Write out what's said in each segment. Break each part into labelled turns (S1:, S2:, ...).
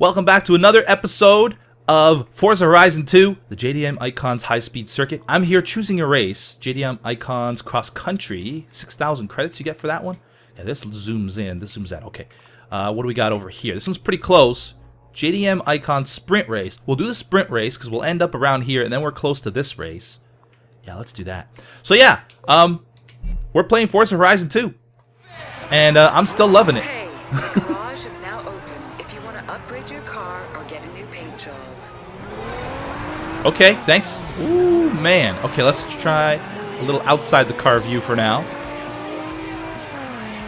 S1: Welcome back to another episode of Forza Horizon 2, the JDM Icons High Speed Circuit. I'm here choosing a race, JDM Icons Cross Country. 6,000 credits you get for that one. Yeah, this zooms in, this zooms out. Okay, uh, what do we got over here? This one's pretty close. JDM Icon Sprint Race. We'll do the Sprint Race because we'll end up around here and then we're close to this race. Yeah, let's do that. So yeah, um, we're playing Forza Horizon 2. And uh, I'm still loving it. Okay, thanks. Ooh, man. Okay, let's try a little outside the car view for now.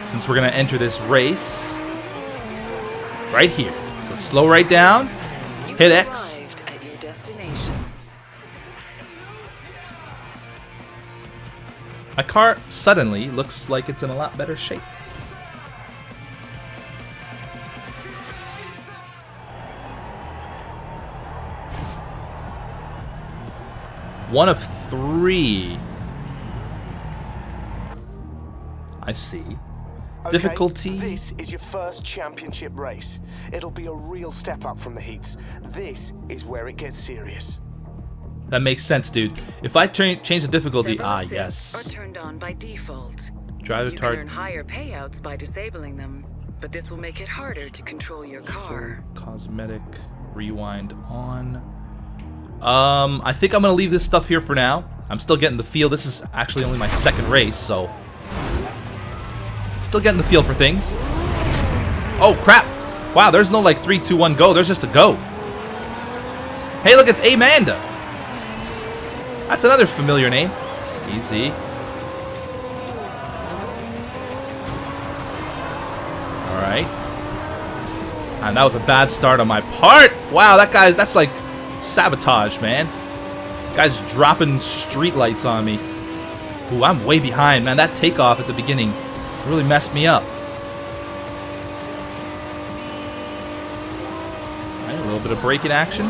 S1: Since we're going to enter this race. Right here. So slow right down. Hit X. My car suddenly looks like it's in a lot better shape. One of three. I see.
S2: Okay,
S1: Difficulty.
S2: This is your first championship race. It'll be a real step up from the heats. This is where it gets serious.
S1: That makes sense, dude. If I change the difficulty,
S3: Several
S1: ah,
S3: assists
S1: yes.
S3: Are turned on by default.
S1: Drive
S3: You can
S1: target.
S3: earn higher payouts by disabling them, but this will make it harder to control your car.
S1: Cosmetic rewind on. Um, I think I'm gonna leave this stuff here for now. I'm still getting the feel. This is actually only my second race, so still getting the feel for things. Oh crap! Wow, there's no like three, two, one, go. There's just a go. Hey, look, it's Amanda. That's another familiar name. Easy. All right. And that was a bad start on my part. Wow, that guy, that's like sabotage, man. Guy's dropping streetlights on me. Ooh, I'm way behind, man. That takeoff at the beginning really messed me up. A little bit of braking action.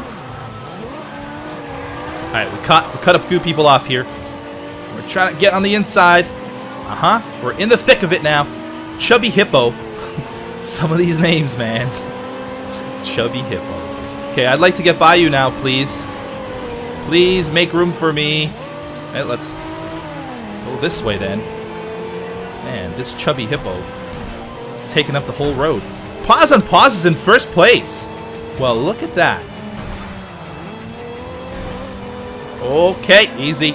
S1: Alright, we cut we cut a few people off here. We're trying to get on the inside. Uh-huh. We're in the thick of it now. Chubby Hippo. Some of these names, man. Chubby Hippo. Okay, I'd like to get by you now, please. Please make room for me. Hey, let's go this way then. Man, this Chubby Hippo is taking up the whole road. Pause on Pause is in first place. Well, look at that. Okay, easy.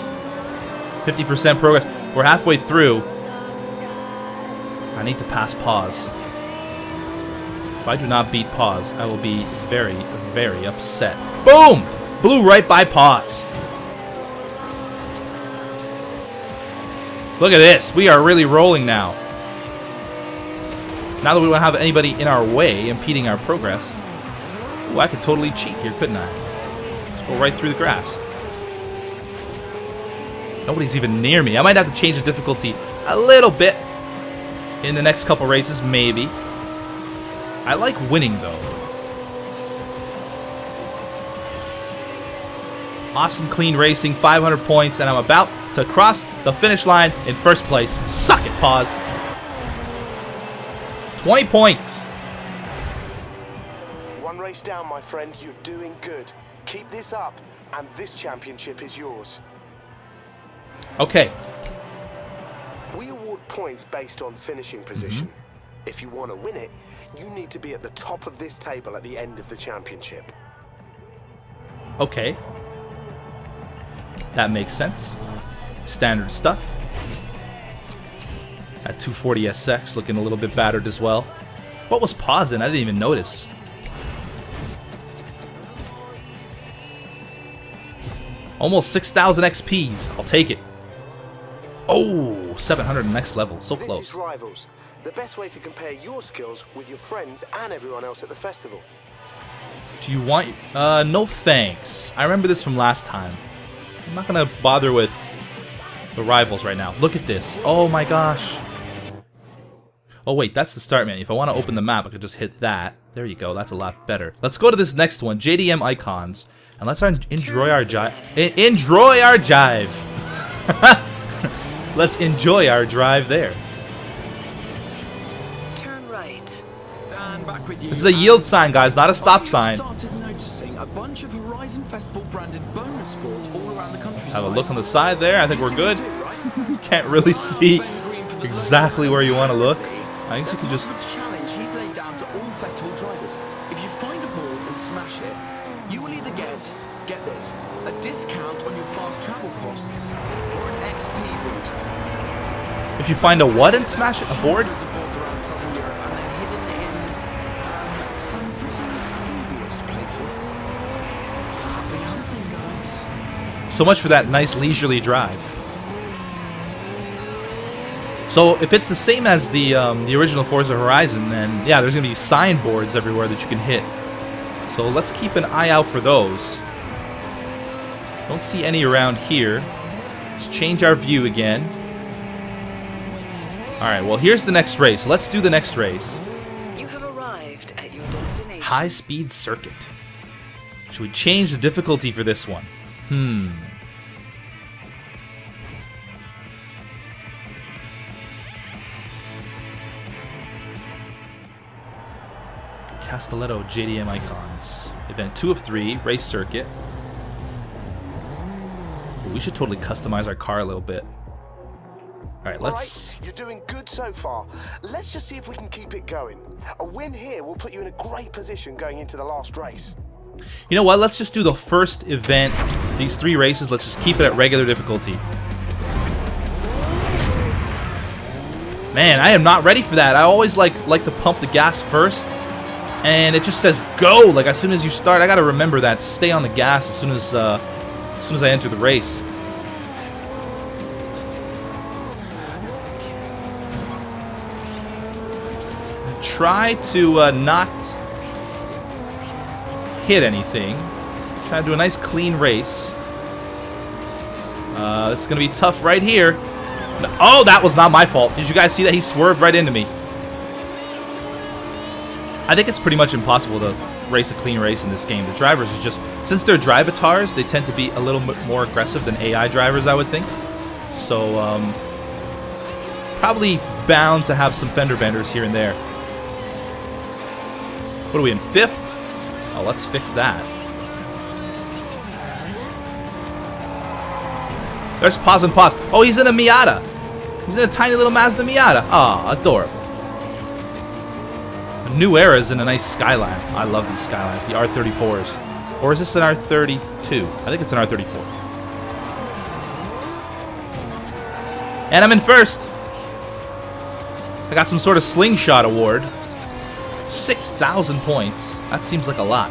S1: 50% progress. We're halfway through. I need to pass Paz. I do not beat Paz, I will be very, very upset. Boom! Blew right by Paz. Look at this. We are really rolling now. Now that we don't have anybody in our way impeding our progress. Ooh, I could totally cheat here, couldn't I? Just go right through the grass. Nobody's even near me. I might have to change the difficulty a little bit in the next couple races, maybe. I like winning, though. Awesome clean racing, 500 points, and I'm about to cross the finish line in first place. Suck it, Paz. 20 points.
S2: One race down, my friend. You're doing good. Keep this up, and this championship is yours.
S1: Okay,
S2: We award points based on finishing position. Mm-hmm. If you want to win it, you need to be at the top of this table at the end of the championship.
S1: okay. That makes sense. Standard stuff. At 240SX looking a little bit battered as well. What was pausing? I didn't even notice. Almost 6,000 XPs. I'll take it. Oh, 700 next level. So close.
S2: The best way to compare your skills with your friends and everyone else at the festival.
S1: Do you want... Uh, no thanks. I remember this from last time. I'm not gonna bother with the rivals right now. Look at this. Oh my gosh. Oh wait, that's the start menu. If I want to open the map, I could just hit that. There you go. That's a lot better. Let's go to this next one, JDM icons, and let's enjoy our jive. Enjoy our jive. let's enjoy our drive there. This is a yield sign, guys, not a stop sign.
S4: a bunch of Horizon Festival branded bonus boards all around the countryside?
S1: Have a look on the side there. I think we're good.
S4: You?
S1: Can't really see
S4: Ben Green from the
S1: exactly where you want to look. I guess you could just...
S4: Part of a challenge he's laid down to all festival drivers. If you find a ball and smash it, you will either get, get this, a discount on your fast travel costs or an XP boost.
S1: If you find a what and smash it? A board?
S4: So
S1: much for that nice leisurely drive. So if it's the same as the um, the original Forza Horizon, then yeah, there's gonna be signboards everywhere that you can hit. So let's keep an eye out for those. Don't see any around here. Let's change our view again. All right, well here's the next race. Let's do the next race.
S3: You have arrived at your destination.
S1: High speed circuit. Should we change the difficulty for this one? Hmm. Castelletto JDM icons. Event 2 of 3, race circuit. Ooh, We should totally customize our car a little bit. Alright, let's.
S2: Alright, you're doing good so far. Let's just see if we can keep it going. A win here will put you in a great position going into the last race.
S1: You know what? Let's just do the first event. These three races, let's just keep it at regular difficulty. Man, I am not ready for that. I always like like to pump the gas first. And it just says go like as soon as you start. I gotta remember that. Stay on the gas as soon as uh, as soon as I enter the race. Try to uh, not hit anything. Try to do a nice clean race. Uh, it's gonna be tough right here. Oh, that was not my fault. Did you guys see that? He swerved right into me. I think it's pretty much impossible to race a clean race in this game. The drivers are just, since they're drivatars, they tend to be a little bit more aggressive than AI drivers, I would think. So, um, probably bound to have some fender benders here and there. What are we in fifth? Oh, let's fix that. There's Paz and Paz. Oh, he's in a Miata. He's in a tiny little Mazda Miata. Ah, adorable. New eras in a nice Skyline. I love these Skylines, the R34s. Or is this an R32? I think it's an R34. And I'm in first. I got some sort of slingshot award. 6,000 points. That seems like a lot.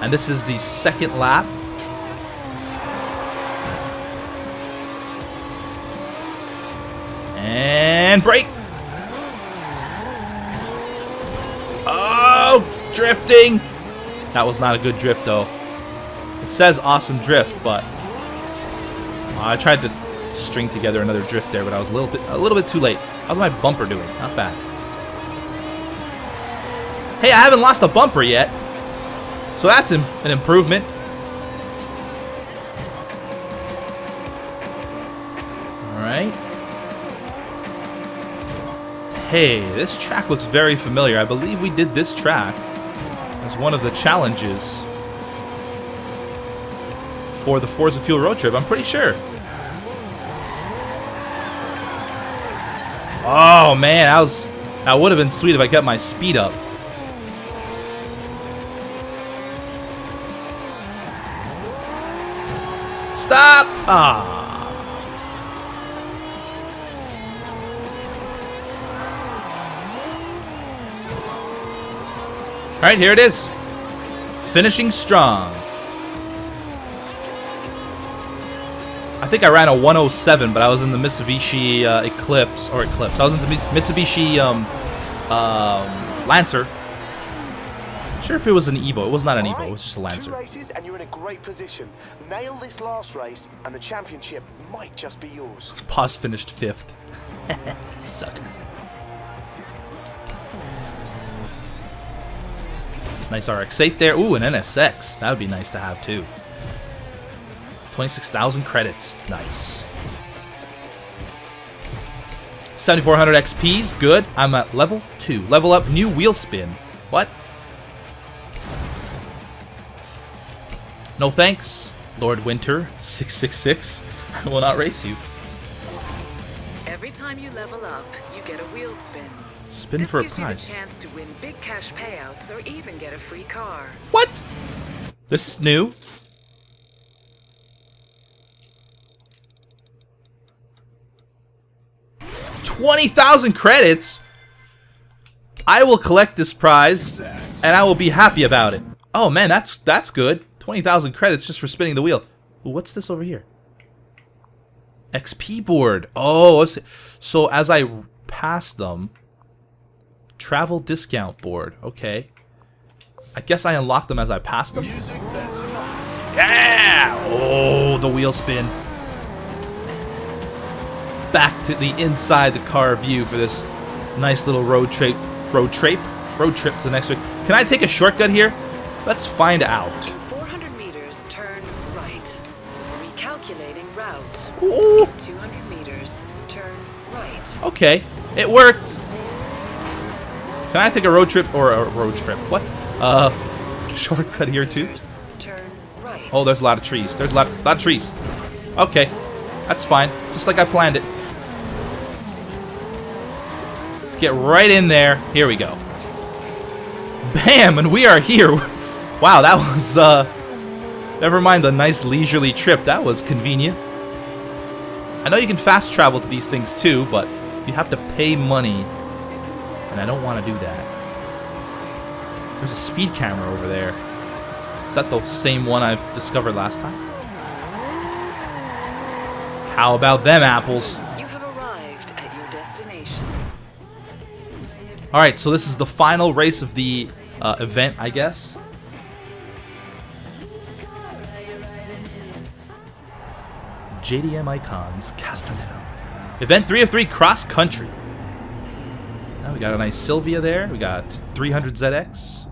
S1: And this is the second lap. And break. Oh, drifting. That was not a good drift, though. It says awesome drift, but I tried to string together another drift there, but I was a little bit a little bit too late. How's my bumper doing? Not bad. Hey, I haven't lost a bumper yet. So that's an, an improvement. Alright. Hey, this track looks very familiar. I believe we did this track as one of the challenges for the Forza Fuel Road Trip. I'm pretty sure. Oh man, that was that would have been sweet if I kept my speed up. Stop! Ah. All right, here it is. Finishing strong. I think I ran a 107, but I was in the Mitsubishi uh, Eclipse or Eclipse. I was in the Mitsubishi um, um, Lancer. Sure, if it was an Evo, it was not an Evo. It was just a
S2: Two
S1: Lancer.
S2: races and you're in a great position. Nail this last race and the championship might just be yours.
S1: Paz finished fifth. Sucker. Nice RX-8 there. Ooh, an NSX. That would be nice to have too. 26,000 credits. Nice. 7,400 XP's. Good. I'm at level 2. Level up. New wheel spin. What? No thanks, Lord Winter 666. I will not race you.
S3: Every time you level up, you get a wheel spin.
S1: Spin
S3: this
S1: for a prize.
S3: chance to win big cash payouts or even get a free car.
S1: What? This is new. Twenty thousand credits. I will collect this prize, and I will be happy about it. Oh man, that's that's good. Twenty thousand credits just for spinning the wheel. What's this over here? XP board. Oh, so as I pass them, travel discount board. Okay. I guess I unlock them as I pass them. Yeah! Oh, the wheel spin. Back to the inside the car view for this nice little road trip. Road trip? Road trip to the next week. Can I take a shortcut here? Let's find out.
S3: In 400 meters, turn right. Recalculating route.
S1: Ooh,
S3: 200 meters, turn right.
S1: okay. It worked. Can I take a road trip or a road trip? What? Uh, shortcut here too? Oh, there's a lot of trees. There's a lot, lot of trees. Okay, that's fine. Just like I planned it. Let's get right in there. Here we go. Bam, and we are here. Wow, that was, uh... Never mind the nice leisurely trip. That was convenient. I know you can fast travel to these things too, but you have to pay money. And I don't want to do that. There's a speed camera over there. Is that the same one I've discovered last time? How about them apples?
S3: You have arrived at your destination.
S1: Alright, so this is the final race of the uh, event, I guess. JDM Icons, Castelletto. Event 3 of 3 Cross Country. We got a nice Sylvia there. We got 300 ZX.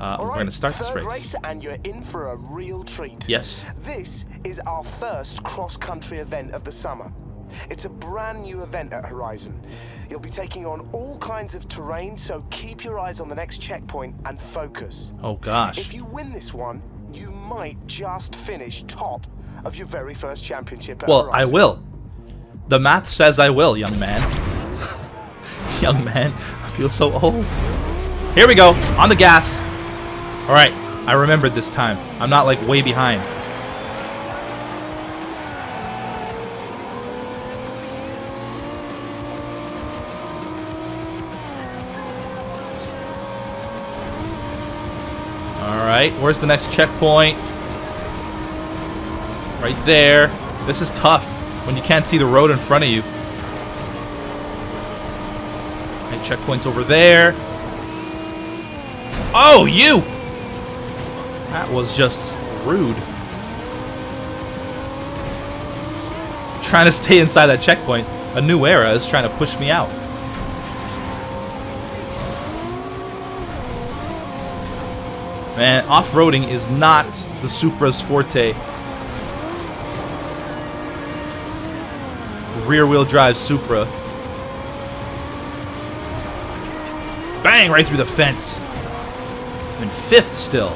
S1: Uh, we're going to start this
S2: third
S1: race.
S2: and you're in for a real treat.
S1: Yes.
S2: This is our first cross-country event of the summer. It's a brand new event at Horizon. You'll be taking on all kinds of terrain, so keep your eyes on the next checkpoint and focus.
S1: Oh gosh.
S2: If you win this one, you might just finish top of your very first championship at
S1: Well, I will. The math says I will, young man. Young man, I feel so old. Here we go, on the gas. All right, I remembered this time. I'm not like way behind. All right, where's the next checkpoint? Right there. This is tough when you can't see the road in front of you. And checkpoints over there. Oh, you! That was just rude. Trying to stay inside that checkpoint. A new era is trying to push me out. Man, off-roading is not the Supra's forte. rear-wheel drive Supra. Bang! Right through the fence. I'm in fifth still.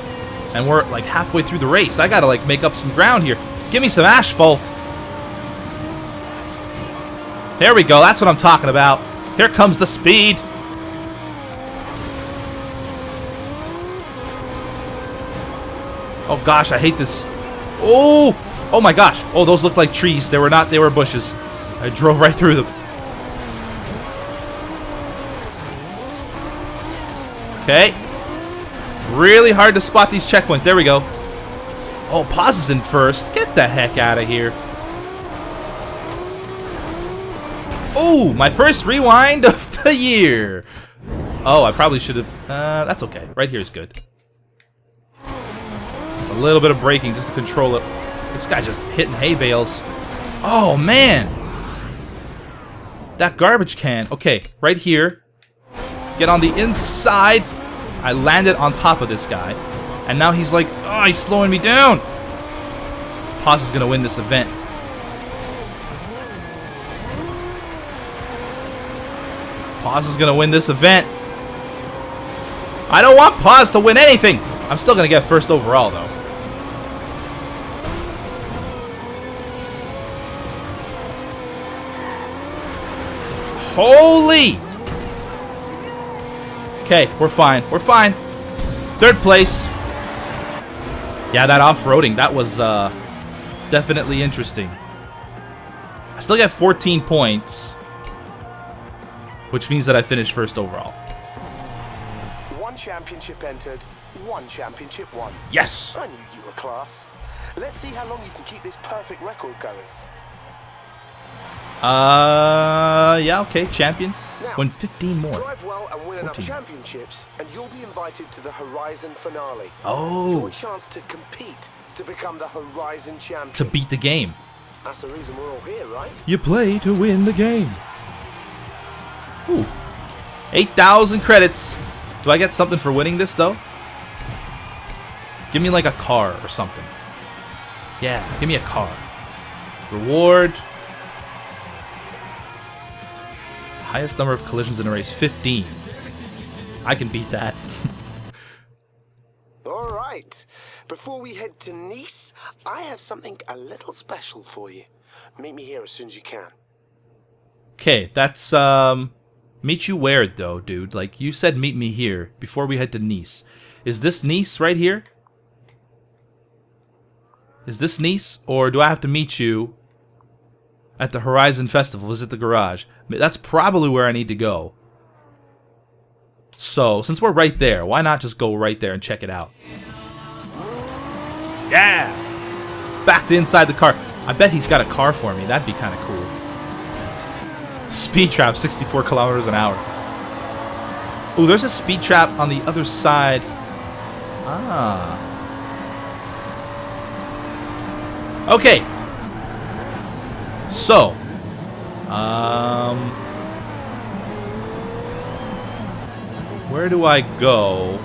S1: And we're like halfway through the race. I gotta like make up some ground here. Give me some asphalt. There we go. That's what I'm talking about. Here comes the speed. Oh gosh, I hate this. Oh! Oh my gosh. Oh, those look like trees. They were not, they were bushes. I drove right through them. Okay. Really hard to spot these checkpoints. There we go. Oh, Paz is in first. Get the heck out of here. Oh, my first rewind of the year. Oh, I probably should have. Uh, that's okay. Right here is good. A little bit of braking just to control it. This guy just hitting hay bales. Oh, man. That garbage can. Okay, right here. Get on the inside. I landed on top of this guy. And now he's like, oh, he's slowing me down. Paz is going to win this event. Paz is going to win this event. I don't want Paz to win anything. I'm still gonna get first overall though. Holy! Okay, we're fine. We're fine. Third place. Yeah, that off-roading, that was uh, definitely interesting. I still get 14 points, which means that I finished first overall.
S2: One championship entered, one championship won.
S1: Yes!
S2: I knew you were class. Let's see how long you can keep this perfect record going.
S1: Uh, yeah, okay, champion. Win 15 more.
S2: Drive well and win enough
S1: 14.
S2: championships, and you'll be invited to the Horizon finale.
S1: Oh,
S2: Your chance to compete to become the Horizon champion.
S1: to beat the game.
S2: That's the reason we're all here, right?
S1: You play to win the game. Ooh. 8,000 credits. Do I get something for winning this, though? Give me, like, a car or something. Yeah, give me a car. Reward. Highest number of collisions in a race, 15. I can beat that.
S2: All right. Before we head to Nice, I have something a little special for you. Meet me here as soon as you can.
S1: Okay, that's, um... Meet you where, though, dude? Like, you said meet me here before we head to Nice. Is this Nice right here? Is this Nice? Or do I have to meet you at the Horizon Festival? Visit the garage. That's probably where I need to go. So, since we're right there, why not just go right there and check it out? Yeah! Back to inside the car. I bet he's got a car for me. That'd be kind of cool. Speed trap, 64 kilometers an hour. Ooh, there's a speed trap on the other side. Ah. Okay. So. Um. Where do I go?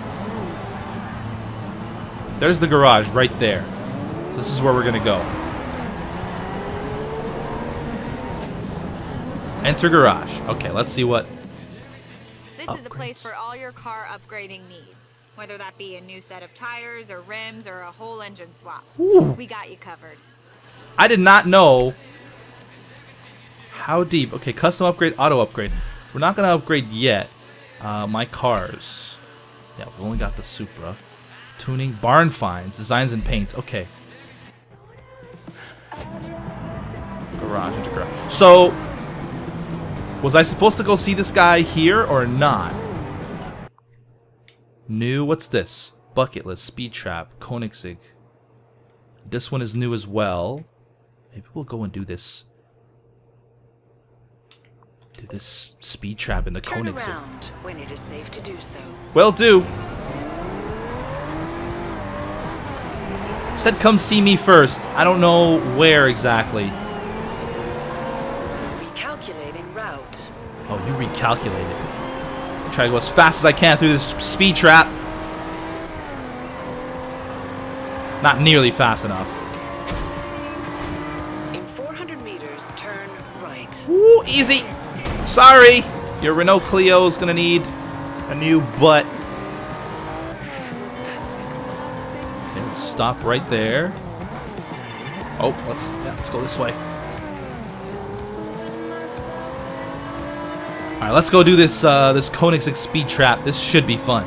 S1: There's the garage right there. This is where we're gonna go. Enter garage. Okay, let's see what.
S5: This is the place for all your car upgrading needs, whether that be a new set of tires or rims or a whole engine swap.
S1: Ooh.
S5: We got you covered.
S1: I did not know how deep. Okay, custom upgrade, auto upgrade. We're not gonna upgrade yet. Uh, my cars. Yeah, we've only got the Supra. Tuning, barn finds, designs and paints. Okay. Garage, enter garage. So, was I supposed to go see this guy here or not? New, what's this? Bucket list, speed trap, Koenigsegg. This one is new as well. Maybe we'll go and do this. Do this speed trap in the
S3: Turn
S1: Koenigsegg.
S3: when it is safe to do so.
S1: Will do. Said come see me first. I don't know where exactly.
S3: Recalculating route.
S1: Oh, you recalculated. Try to go as fast as I can through this speed trap. Not nearly fast enough.
S3: In 400 meters, turn right.
S1: Ooh, easy. Sorry. Your Renault Clio is gonna need a new butt. Let's stop right there. Oh, let's yeah, let's go this way. All right, let's go do this uh, this Koenigsegg speed trap. This should be fun.